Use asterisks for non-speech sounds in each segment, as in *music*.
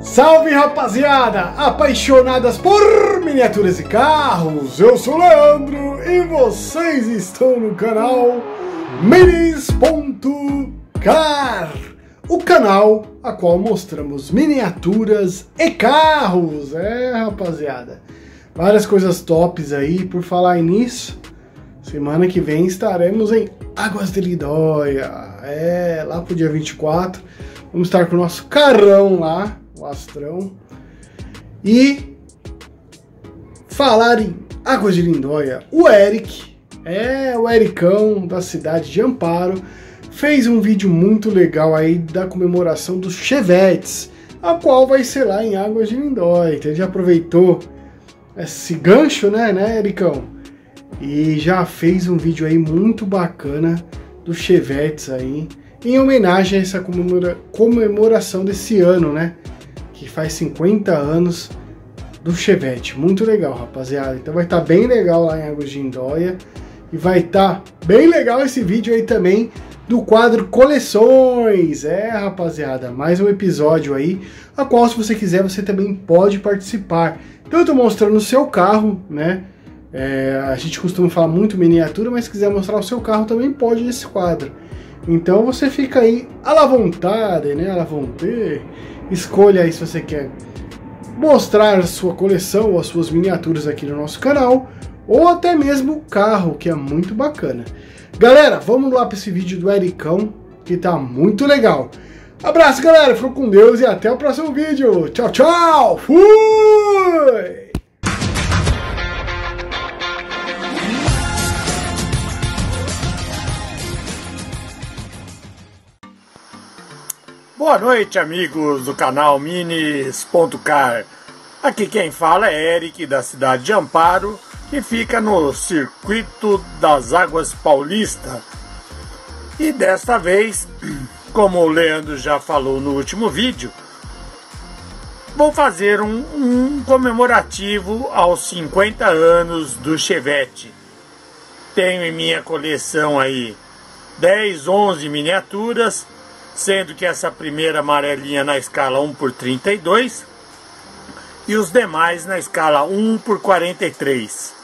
Salve rapaziada, apaixonadas por miniaturas e carros, eu sou o Leandro e vocês estão no canal Minis.car, o canal a qual mostramos miniaturas e carros, é rapaziada, várias coisas tops aí, por falar nisso, semana que vem estaremos em Águas de Lidóia, é, lá pro dia 24, vamos estar com o nosso carrão lá, o Astrão. E falar em Águas de Lindóia, o Eric, é o Ericão da cidade de Amparo, fez um vídeo muito legal aí da comemoração dos Chevetes, a qual vai ser lá em Águas de Lindóia. Então ele já aproveitou esse gancho, né, né, Ericão? E já fez um vídeo aí muito bacana dos Chevetes aí, em homenagem a essa comemora comemoração desse ano, né? que faz 50 anos do Chevette. Muito legal, rapaziada. Então vai estar tá bem legal lá em Águas de Indóia. E vai estar tá bem legal esse vídeo aí também do quadro Coleções. É, rapaziada, mais um episódio aí, a qual se você quiser você também pode participar. Tanto mostrando o seu carro, né? É, a gente costuma falar muito miniatura, mas se quiser mostrar o seu carro também pode nesse quadro. Então você fica aí à vontade, né? À vontade Escolha aí se você quer mostrar sua coleção ou as suas miniaturas aqui no nosso canal, ou até mesmo o carro, que é muito bacana. Galera, vamos lá para esse vídeo do Ericão, que tá muito legal. Abraço, galera, ficou com Deus e até o próximo vídeo. Tchau, tchau! Fui! Boa noite, amigos do canal Minis.car. Aqui quem fala é Eric, da cidade de Amparo, que fica no Circuito das Águas Paulista. E desta vez, *clears throat* como o Leandro já falou no último vídeo, vou fazer um, um comemorativo aos 50 anos do Chevette. Tenho em minha coleção aí 10, 11 miniaturas sendo que essa primeira amarelinha na escala 1 por 32 e os demais na escala 1 por 43.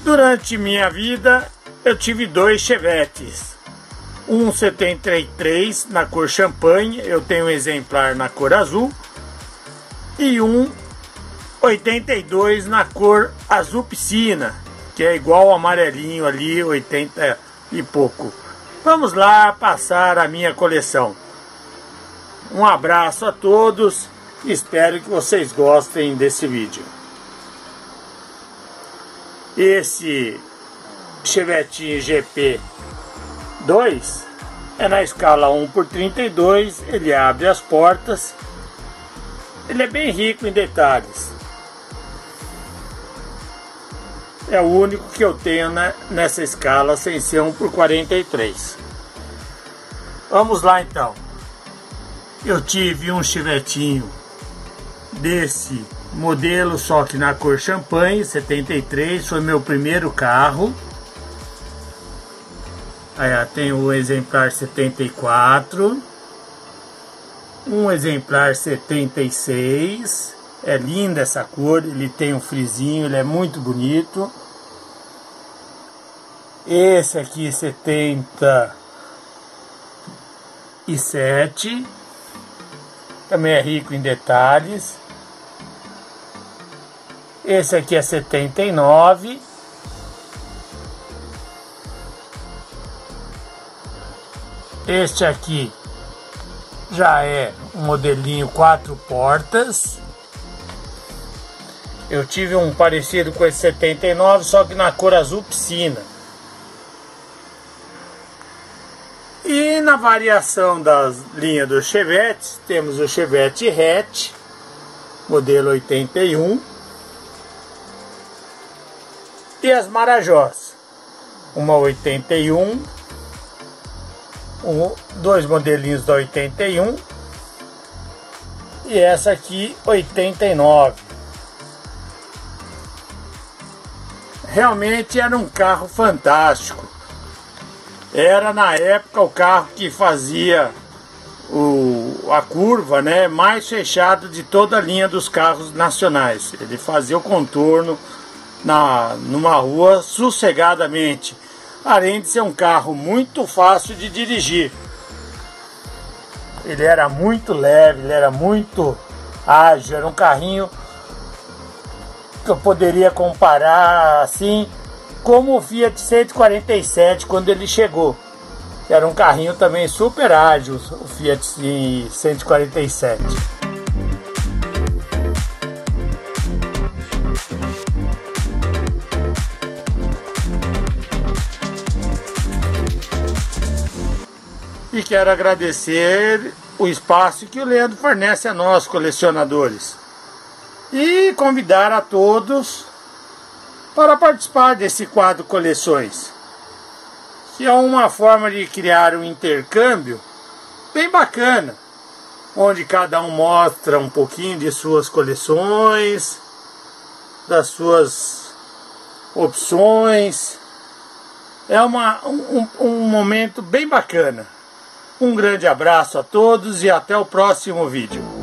Durante minha vida eu tive dois chevetes, um 73 na cor champanhe, eu tenho um exemplar na cor azul e um 82 na cor azul piscina, que é igual ao amarelinho ali, 80 e pouco. Vamos lá passar a minha coleção. Um abraço a todos, espero que vocês gostem desse vídeo. Esse Chevette GP 2 é na escala 1 por 32, ele abre as portas, ele é bem rico em detalhes. É o único que eu tenho né, nessa escala sem ser 1 por 43. Vamos lá então. Eu tive um chivetinho desse modelo, só que na cor champanhe, 73, foi meu primeiro carro. Aí tem o exemplar 74, um exemplar 76. É linda essa cor, ele tem um frisinho, ele é muito bonito. Esse aqui 77. Também é rico em detalhes. Esse aqui é 79. Este aqui já é um modelinho quatro portas. Eu tive um parecido com esse 79, só que na cor azul piscina. E na variação das linhas dos Chevetes, temos o Chevette hatch, modelo 81, e as Marajós, uma 81, um, dois modelinhos da 81 e essa aqui 89. Realmente era um carro fantástico era na época o carro que fazia o, a curva né, mais fechada de toda a linha dos carros nacionais. Ele fazia o contorno na, numa rua sossegadamente, além de ser um carro muito fácil de dirigir. Ele era muito leve, ele era muito ágil, era um carrinho que eu poderia comparar assim como o Fiat 147 quando ele chegou era um carrinho também super ágil, o Fiat 147. E quero agradecer o espaço que o Leandro fornece a nós, colecionadores. E convidar a todos para participar desse quadro Coleções que é uma forma de criar um intercâmbio bem bacana, onde cada um mostra um pouquinho de suas coleções, das suas opções. É uma, um, um momento bem bacana. Um grande abraço a todos e até o próximo vídeo.